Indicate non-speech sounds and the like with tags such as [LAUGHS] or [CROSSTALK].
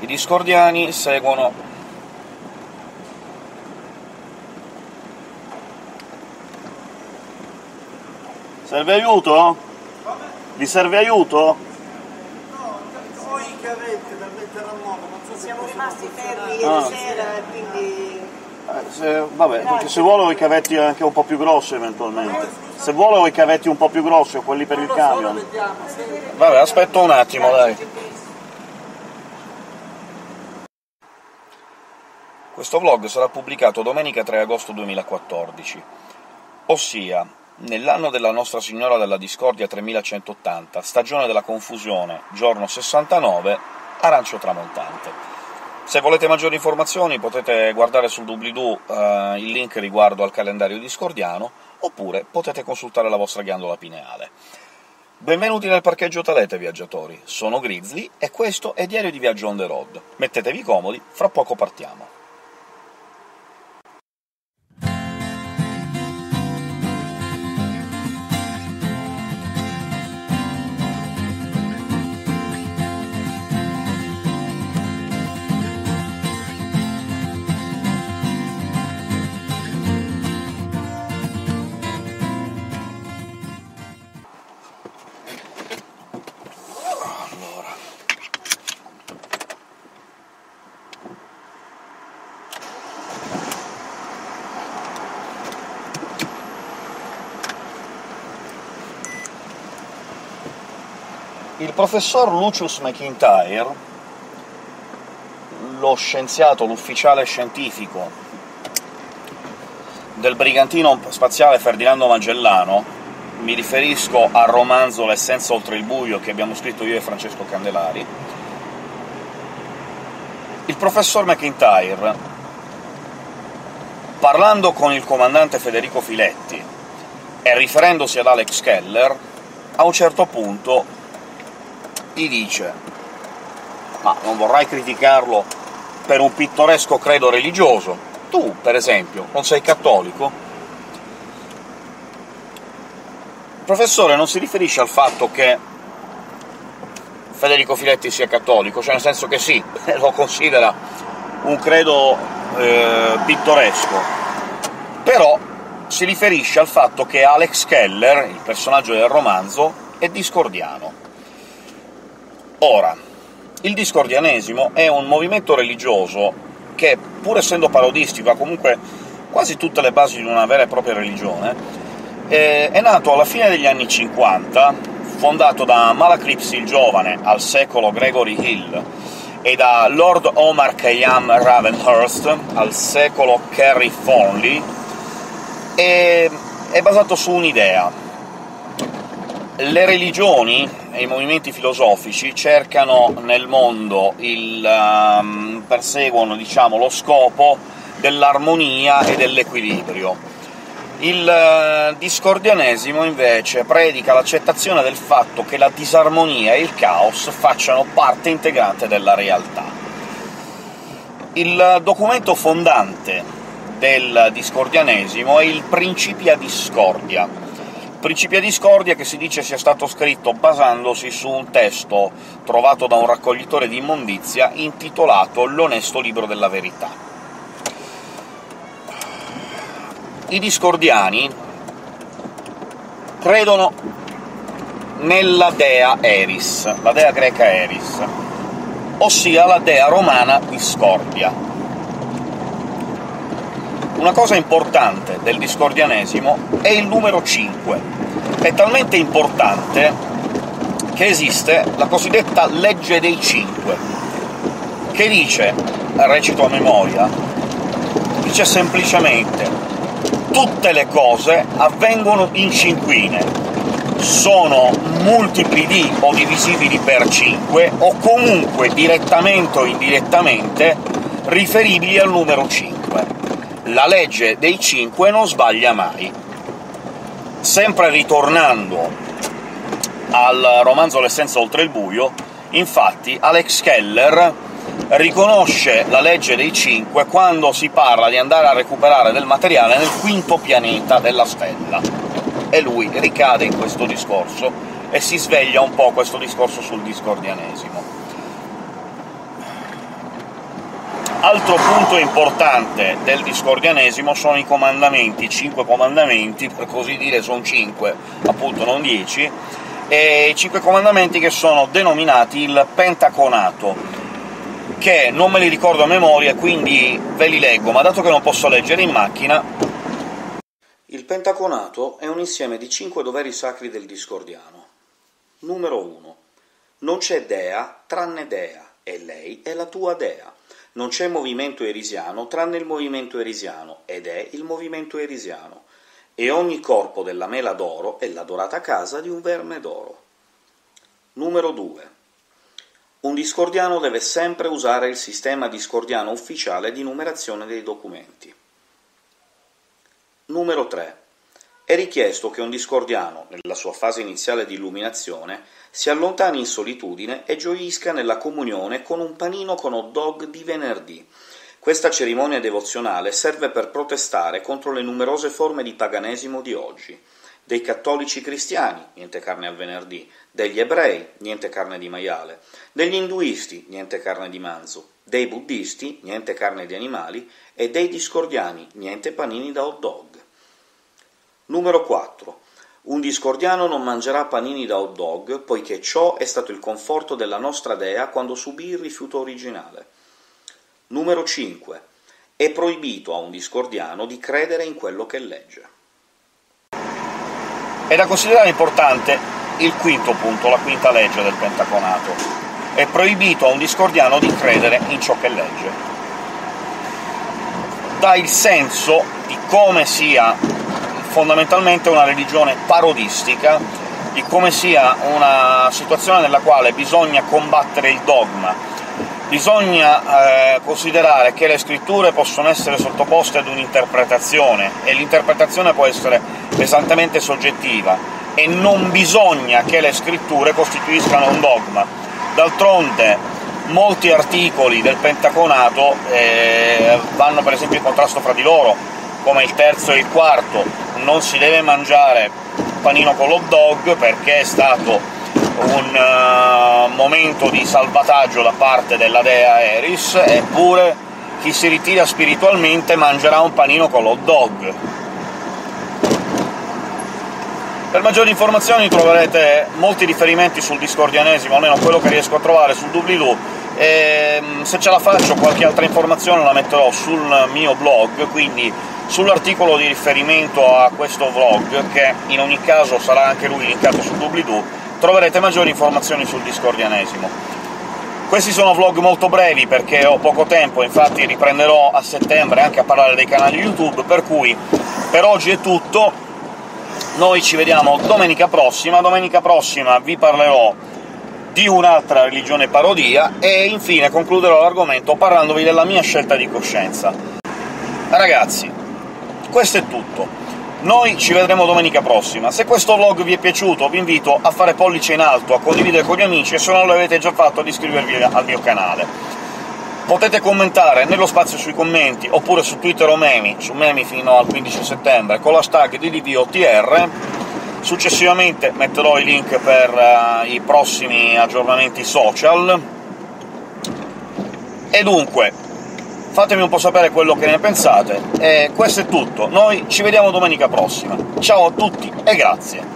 I discordiani seguono Serve aiuto? Vi serve aiuto? Ho i cavetti per mettere a moto, non so Siamo rimasti fermi ieri sera e quindi... Eh, se, vabbè, perché se vuole ho i cavetti anche un po' più grossi, eventualmente. Se vuole ho i cavetti un po' più grossi, o quelli per il so, camion. vediamo, sì. Vabbè, aspetta un attimo, dai. Questo vlog sarà pubblicato domenica 3 agosto 2014, ossia nell'anno della Nostra Signora della Discordia 3180, stagione della confusione, giorno 69, arancio tramontante. Se volete maggiori informazioni potete guardare sul doobly-doo eh, il link riguardo al calendario discordiano, oppure potete consultare la vostra ghiandola pineale. Benvenuti nel parcheggio Talete, viaggiatori. Sono Grizzly, e questo è Diario di Viaggio on the road. Mettetevi comodi, fra poco partiamo. Il professor Lucius McIntyre, lo scienziato, l'ufficiale scientifico del brigantino spaziale Ferdinando Magellano, mi riferisco al romanzo L'essenza oltre il buio che abbiamo scritto io e Francesco Candelari, il professor McIntyre, parlando con il comandante Federico Filetti e riferendosi ad Alex Keller, a un certo punto gli dice «Ma non vorrai criticarlo per un pittoresco credo religioso? Tu, per esempio, non sei cattolico?» Il professore non si riferisce al fatto che Federico Filetti sia cattolico, cioè nel senso che sì, [LAUGHS] lo considera un credo eh, pittoresco, però si riferisce al fatto che Alex Keller, il personaggio del romanzo, è discordiano. Ora, il discordianesimo è un movimento religioso che, pur essendo parodistico, ha comunque quasi tutte le basi di una vera e propria religione, eh, è nato alla fine degli anni 50, fondato da Malaclipsi il Giovane, al secolo Gregory Hill, e da Lord Omar Khayyam Ravenhurst, al secolo Kerry Thornley, e è basato su un'idea. Le religioni e i movimenti filosofici cercano nel mondo il um, perseguono, diciamo, lo scopo dell'armonia e dell'equilibrio. Il eh, discordianesimo, invece, predica l'accettazione del fatto che la disarmonia e il caos facciano parte integrante della realtà. Il documento fondante del discordianesimo è il Principia Discordia, Principia Discordia che si dice sia stato scritto basandosi su un testo trovato da un raccoglitore di immondizia intitolato L'onesto libro della verità. I discordiani credono nella dea Eris, la dea greca Eris, ossia la dea romana Discordia. Una cosa importante del discordianesimo è il numero 5. È talmente importante che esiste la cosiddetta legge dei 5, che dice, recito a memoria, dice semplicemente tutte le cose avvengono in cinquine, sono multipli di o divisibili per 5, o comunque direttamente o indirettamente riferibili al numero 5 la legge dei cinque non sbaglia mai. Sempre ritornando al romanzo L'essenza oltre il buio, infatti Alex Keller riconosce la legge dei cinque quando si parla di andare a recuperare del materiale nel quinto pianeta della stella, e lui ricade in questo discorso, e si sveglia un po' questo discorso sul discordianesimo. Altro punto importante del discordianesimo sono i comandamenti, i cinque comandamenti, per così dire sono cinque, appunto non dieci, e i cinque comandamenti che sono denominati il Pentaconato, che non me li ricordo a memoria, quindi ve li leggo, ma dato che non posso leggere in macchina... Il Pentaconato è un insieme di cinque doveri sacri del discordiano. Numero 1. Non c'è dea tranne dea, e lei è la tua dea. Non c'è movimento erisiano tranne il movimento erisiano, ed è il movimento erisiano. E ogni corpo della mela d'oro è la dorata casa di un verme d'oro. Numero 2. Un discordiano deve sempre usare il sistema discordiano ufficiale di numerazione dei documenti. Numero 3. È richiesto che un discordiano, nella sua fase iniziale di illuminazione, si allontani in solitudine e gioisca nella comunione con un panino con hot dog di venerdì. Questa cerimonia devozionale serve per protestare contro le numerose forme di paganesimo di oggi. Dei cattolici cristiani, niente carne al venerdì, degli ebrei, niente carne di maiale, degli induisti, niente carne di manzo, dei buddisti, niente carne di animali, e dei discordiani, niente panini da hot dog. Numero 4. Un discordiano non mangerà panini da hot dog, poiché ciò è stato il conforto della nostra dea quando subì il rifiuto originale. Numero 5. È proibito a un discordiano di credere in quello che legge. È da considerare importante il quinto punto, la quinta legge del Pentaconato. È proibito a un discordiano di credere in ciò che legge. Dà il senso di come sia fondamentalmente una religione parodistica, di come sia una situazione nella quale bisogna combattere il dogma, bisogna eh, considerare che le scritture possono essere sottoposte ad un'interpretazione, e l'interpretazione può essere pesantemente soggettiva, e non bisogna che le scritture costituiscano un dogma. D'altronde molti articoli del Pentaconato eh, vanno per esempio in contrasto fra di loro, come il terzo e il quarto, non si deve mangiare panino con l'hot dog perché è stato un uh, momento di salvataggio da parte della dea Eris, eppure chi si ritira spiritualmente mangerà un panino con l'hot dog. Per maggiori informazioni troverete molti riferimenti sul discordianesimo, almeno quello che riesco a trovare sul doobly-doo, e mm, se ce la faccio qualche altra informazione la metterò sul mio blog, quindi Sull'articolo di riferimento a questo vlog, che in ogni caso sarà anche lui linkato su doobly-doo, troverete maggiori informazioni sul discordianesimo. Questi sono vlog molto brevi, perché ho poco tempo, infatti riprenderò a settembre anche a parlare dei canali YouTube, per cui per oggi è tutto, noi ci vediamo domenica prossima, domenica prossima vi parlerò di un'altra religione parodia, e infine concluderò l'argomento parlandovi della mia scelta di coscienza. Ragazzi, questo è tutto. Noi ci vedremo domenica prossima. Se questo vlog vi è piaciuto vi invito a fare pollice in alto, a condividere con gli amici e se non l'avete già fatto ad iscrivervi al mio canale. Potete commentare nello spazio sui commenti, oppure su Twitter o Memi, su Memi fino al 15 settembre, con l'hashtag DDVOTR. Successivamente metterò i link per uh, i prossimi aggiornamenti social. E dunque, fatemi un po' sapere quello che ne pensate, e questo è tutto. Noi ci vediamo domenica prossima. Ciao a tutti e grazie!